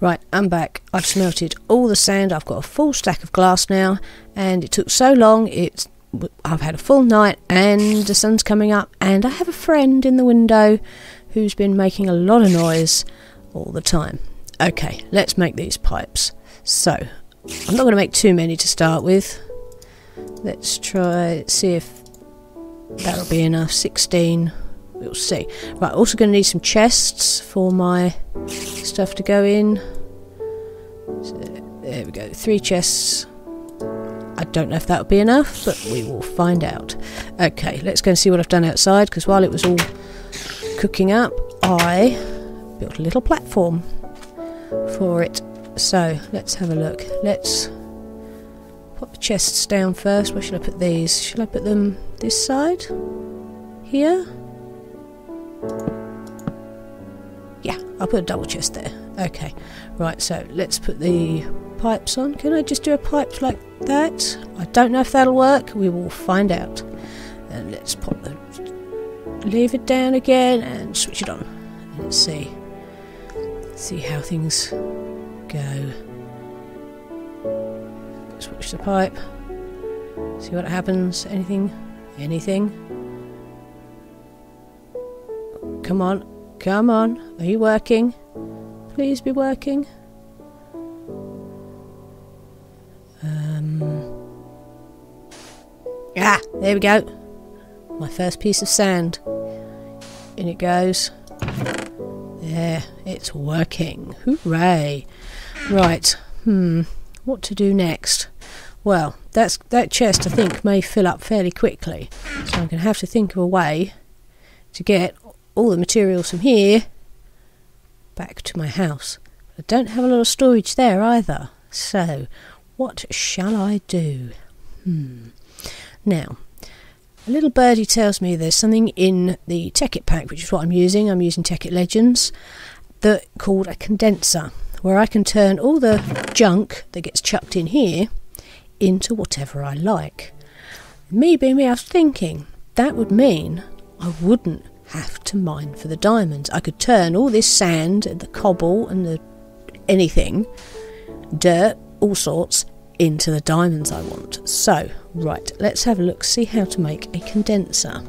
Right, I'm back. I've smelted all the sand. I've got a full stack of glass now, and it took so long. It's I've had a full night, and the sun's coming up, and I have a friend in the window who's been making a lot of noise all the time. Okay, let's make these pipes. So, I'm not going to make too many to start with. Let's try see if that'll be enough. 16 we'll see. Right, also going to need some chests for my stuff to go in. There we go, three chests. I don't know if that'll be enough, but we will find out. Okay, let's go and see what I've done outside, because while it was all cooking up, I built a little platform for it. So, let's have a look. Let's put the chests down first. Where should I put these? Should I put them this side? Here? Yeah, I'll put a double chest there. Okay, right, so let's put the pipes on. Can I just do a pipe like that? I don't know if that'll work. We will find out. And let's pop the leave it down again and switch it on. Let's see. See how things go. Switch the pipe. See what happens. Anything? Anything? Come on, come on. Are you working? Please be working. There we go. My first piece of sand. In it goes. There, it's working. Hooray! Right. Hmm. What to do next? Well, that's that chest. I think may fill up fairly quickly, so I'm going to have to think of a way to get all the materials from here back to my house. I don't have a lot of storage there either. So, what shall I do? Hmm. Now, little birdie tells me there's something in the Tekkit pack, which is what I'm using. I'm using Tekkit Legends, that called a condenser, where I can turn all the junk that gets chucked in here into whatever I like. Me being me, I was thinking that would mean I wouldn't have to mine for the diamonds. I could turn all this sand and the cobble and the anything, dirt, all sorts, into the diamonds I want. So, right, let's have a look, see how to make a condenser.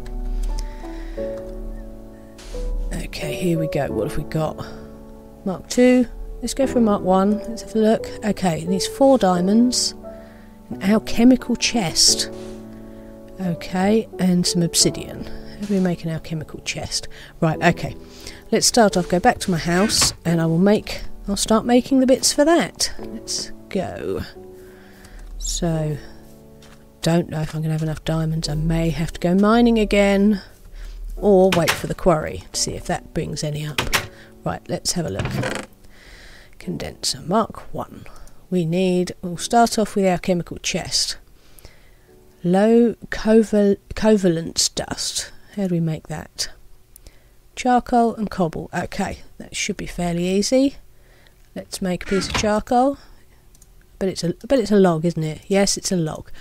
Okay, here we go. What have we got? Mark 2. Let's go for Mark 1. Let's have a look. Okay, these four diamonds, an alchemical chest. Okay, and some obsidian. How do we make an alchemical chest? Right, okay. Let's start off, go back to my house, and I will make, I'll start making the bits for that. Let's go. So, don't know if I'm going to have enough diamonds. I may have to go mining again, or wait for the quarry to see if that brings any up. Right, let's have a look. Condenser, Mark 1. We need, we'll start off with alchemical chest. Low coval- covalence dust. How do we make that? Charcoal and cobble. Okay, that should be fairly easy. Let's make a piece of charcoal. But it's a but it's a log, isn't it? Yes, it's a log.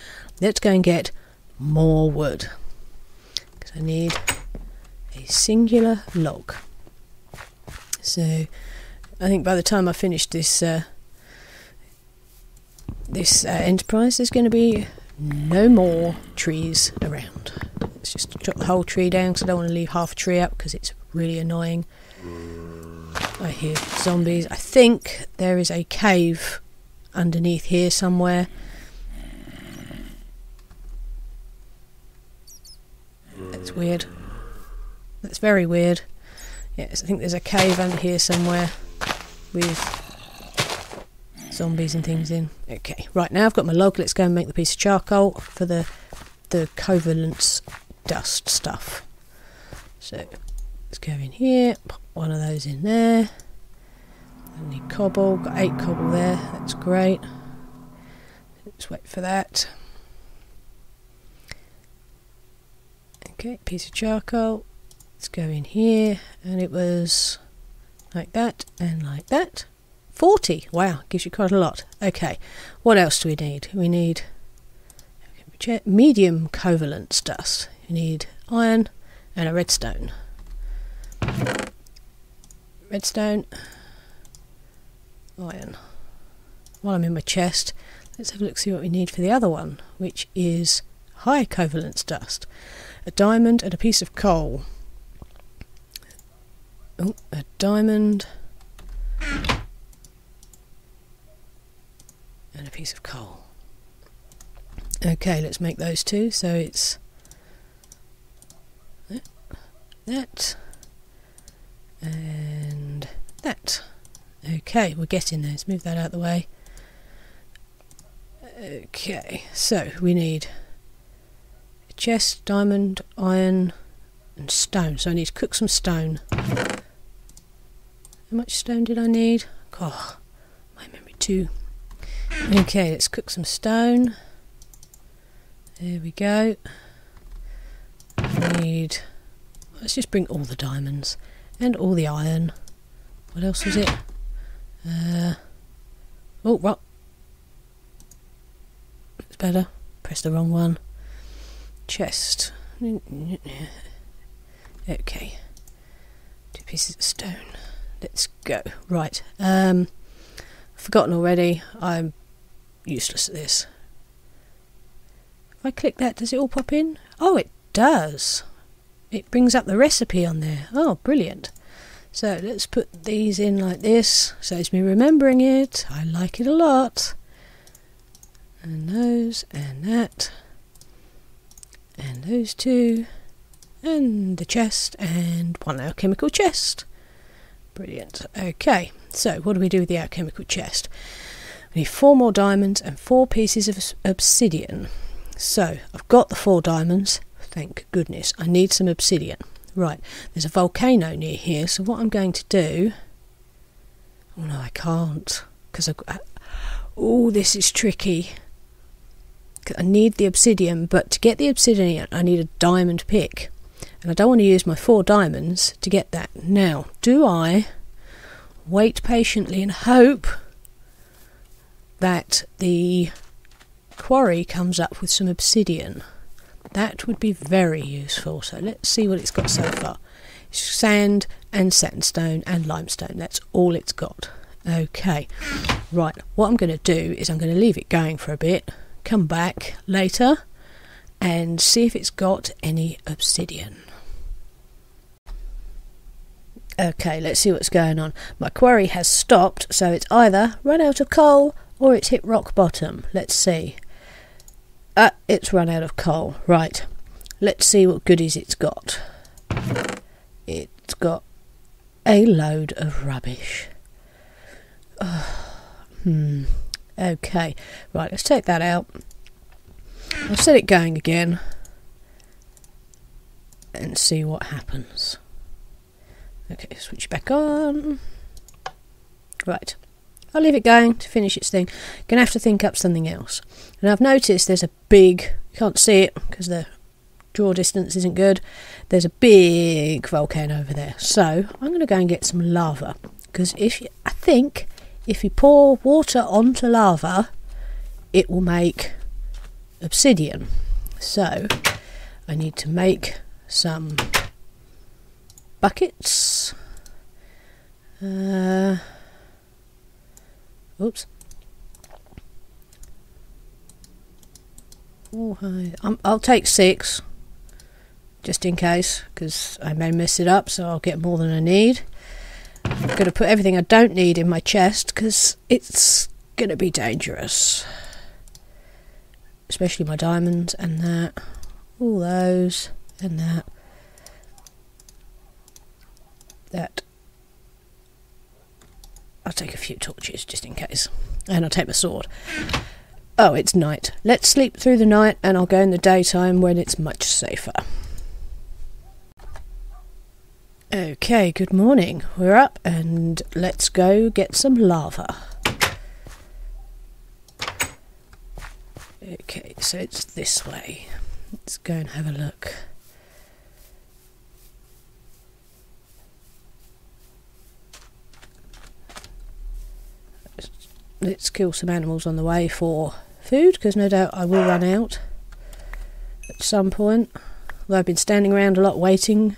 Let's go and get more wood. Because I need a singular log. So I think by the time I finish this uh, this uh, enterprise, there's going to be no more trees around. Let's just chop the whole tree down because I don't want to leave half a tree up because it's really annoying. I hear zombies. I think there is a cave underneath here somewhere. That's weird. That's very weird. Yes, I think there's a cave under here somewhere with zombies and things in. Okay, right now I've got my log. Let's go and make the piece of charcoal for the the covalence dust stuff. So let's go in here, pop one of those in there. Need cobble, got eight cobble there, that's great. Let's wait for that. Okay, piece of charcoal. Let's go in here, and it was like that and like that. 40! Wow, gives you quite a lot. Okay, what else do we need? We need medium covalence dust. You need iron and a redstone. Redstone. Iron. While I'm in my chest, let's have a look see what we need for the other one, which is high covalence dust. A diamond and a piece of coal. Oh, a diamond and a piece of coal. Okay, let's make those two. So it's that, that and that. Okay, we're getting there. Let's move that out of the way. Okay, so we need chest, diamond, iron, and stone. So I need to cook some stone. How much stone did I need? Oh, my memory too. Okay, let's cook some stone. There we go. need. Let's just bring all the diamonds and all the iron. What else was it? Uh, oh, right. It's better. Press the wrong one. Chest. Okay. Two pieces of stone. Let's go. Right. Um, forgotten already. I'm useless at this. If I click that, does it all pop in? Oh, it does. It brings up the recipe on there. Oh, brilliant. So let's put these in like this. Saves me remembering it. I like it a lot. And those, and that. And those two. And the chest, and one alchemical chest. Brilliant. Okay, so what do we do with the alchemical chest? We need four more diamonds and four pieces of obsidian. So I've got the four diamonds. Thank goodness. I need some obsidian. Right, there's a volcano near here, so what I'm going to do. Oh no, I can't. Because I've got. Oh, this is tricky. I need the obsidian, but to get the obsidian, I need a diamond pick. And I don't want to use my four diamonds to get that. Now, do I wait patiently and hope that the quarry comes up with some obsidian? That would be very useful. So let's see what it's got so far. Sand and sandstone and limestone. That's all it's got. Okay, right. What I'm going to do is I'm going to leave it going for a bit, come back later, and see if it's got any obsidian. Okay, let's see what's going on. My quarry has stopped, so it's either run out of coal or it's hit rock bottom. Let's see. Uh, it's run out of coal. Right. Let's see what goodies it's got. It's got a load of rubbish. hmm. Okay. Right, let's take that out. I'll set it going again and see what happens. Okay, switch back on. Right. I'll leave it going to finish its thing. Gonna have to think up something else. And I've noticed there's a big, you can't see it because the draw distance isn't good. There's a big volcano over there. So I'm going to go and get some lava because if you, I think if you pour water onto lava, it will make obsidian. So I need to make some buckets. Uh, oops. Oh, hi. Um, I'll take six, just in case, because I may mess it up, so I'll get more than I need. I'm going to put everything I don't need in my chest, because it's going to be dangerous. Especially my diamonds and that. All those and that. That. I'll take a few torches, just in case. And I'll take my sword. Oh, it's night. Let's sleep through the night and I'll go in the daytime when it's much safer. Okay, good morning. We're up and let's go get some lava. Okay, so it's this way. Let's go and have a look. Let's kill some animals on the way for food because no doubt I will run out at some point. Although I've been standing around a lot waiting,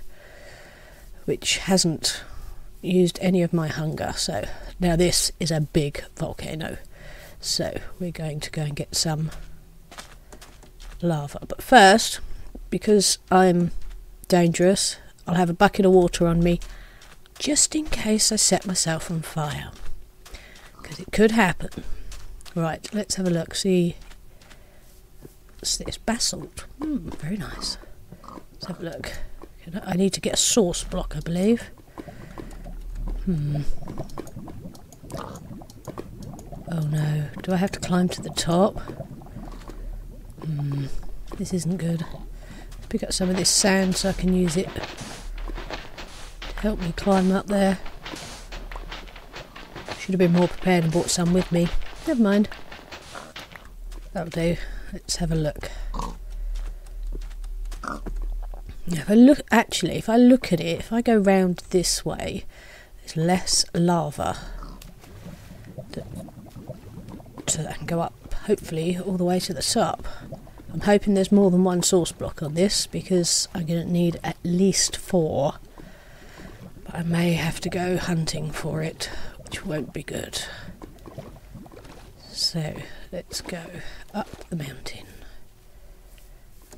which hasn't used any of my hunger, so Now, this is a big volcano, so we're going to go and get some lava. But first, because I'm dangerous, I'll have a bucket of water on me just in case I set myself on fire. Because it could happen. Right, let's have a look. See, what's this? Basalt. Hmm, very nice. Let's have a look. I need to get a source block, I believe. Hmm. Oh no. Do I have to climb to the top? Hmm. This isn't good. Let's pick up some of this sand so I can use it to help me climb up there. Should have been more prepared and brought some with me. Never mind. That'll do. Let's have a look. If I look, actually, if I look at it, if I go round this way, there's less lava so that I can go up, hopefully, all the way to the top. I'm hoping there's more than one source block on this because I'm going to need at least four. But I may have to go hunting for it, which won't be good. So let's go up the mountain.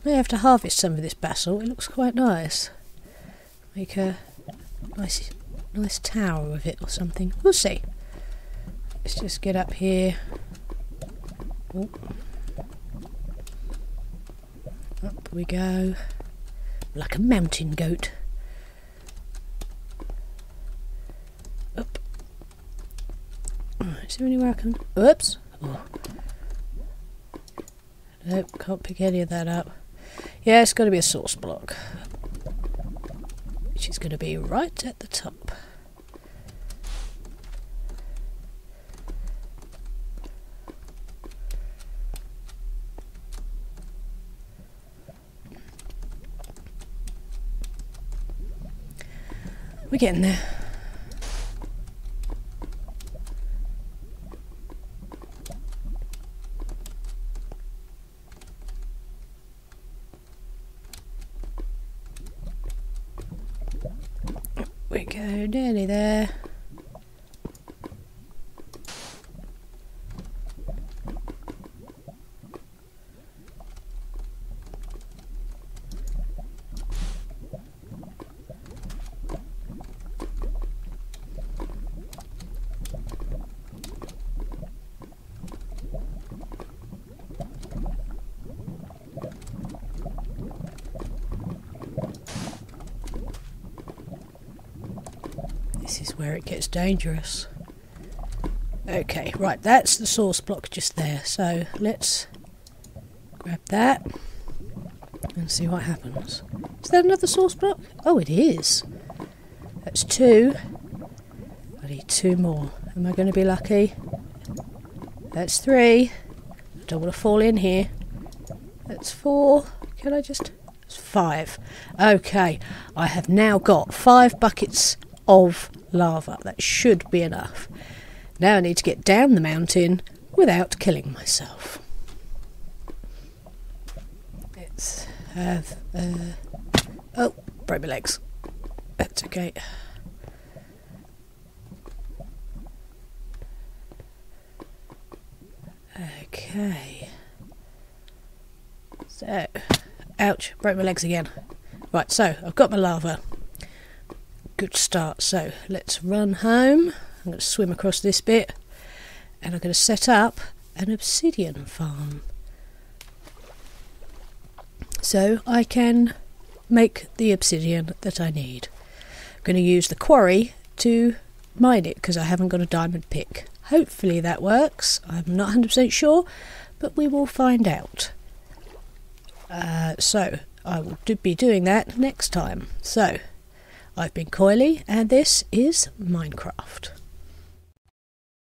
May have to harvest some of this basalt, It looks quite nice. Make a nice, nice tower of it or something. We'll see. Let's just get up here. Ooh. Up we go. Like a mountain goat. Up. Is there anywhere I can... Oops. Oh. Nope, can't pick any of that up. Yeah, it's got to be a source block. Which is going to be right at the top. We're getting there. We go nearly there. Where it gets dangerous. Okay, right, that's the source block just there. So let's grab that and see what happens. Is that another source block? Oh, it is. That's two. I need two more. Am I going to be lucky? That's three. I don't want to fall in here. That's four. Can I just. It's five. Okay, I have now got five buckets of lava. That should be enough. Now I need to get down the mountain without killing myself. Let's have. Uh, oh, broke my legs. That's okay. Okay. So, ouch, broke my legs again. Right, so I've got my lava. Good start. So let's run home. I'm going to swim across this bit and I'm going to set up an obsidian farm. So I can make the obsidian that I need. I'm going to use the quarry to mine it because I haven't got a diamond pick. Hopefully that works. I'm not 100% sure, but we will find out. Uh, so I will do, be doing that next time. So I've been Coily, and this is Minecraft.